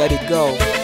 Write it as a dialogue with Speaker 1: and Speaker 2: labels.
Speaker 1: let it go.